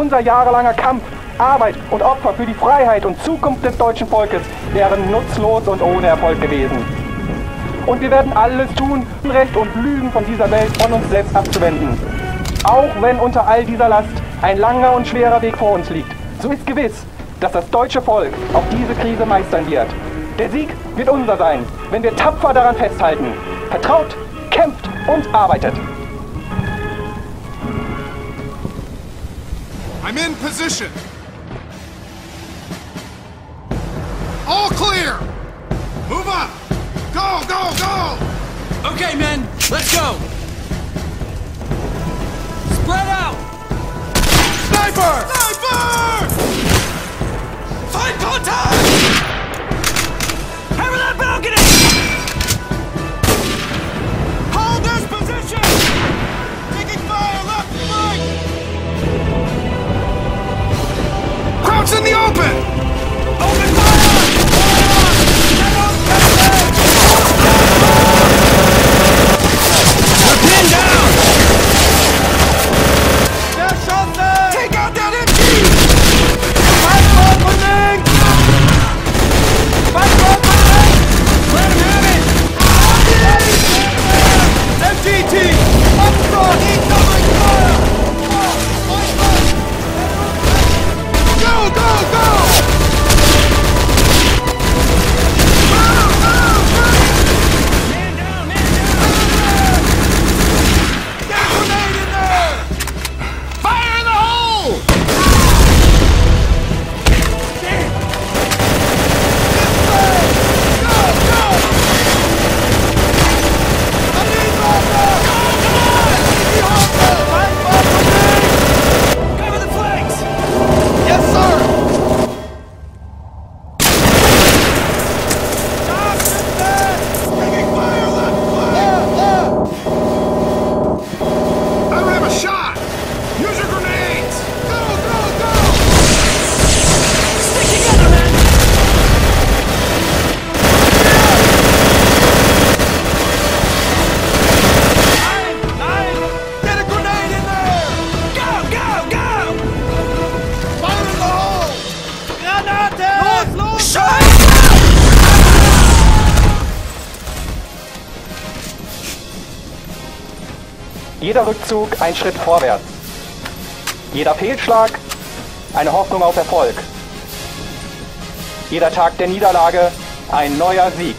unser jahrelanger Kampf, Arbeit und Opfer für die Freiheit und Zukunft des deutschen Volkes wären nutzlos und ohne Erfolg gewesen. Und wir werden alles tun, Recht und Lügen von dieser Welt von uns selbst abzuwenden. Auch wenn unter all dieser Last ein langer und schwerer Weg vor uns liegt, so ist gewiss, dass das deutsche Volk auch diese Krise meistern wird. Der Sieg wird unser sein, wenn wir tapfer daran festhalten, vertraut, kämpft und arbeitet. I'm in position. All clear. Move up. Go, go, go. Okay, men, let's go. Granate. Los, los! Jeder Rückzug ein Schritt vorwärts. Jeder Fehlschlag eine Hoffnung auf Erfolg. Jeder Tag der Niederlage ein neuer Sieg.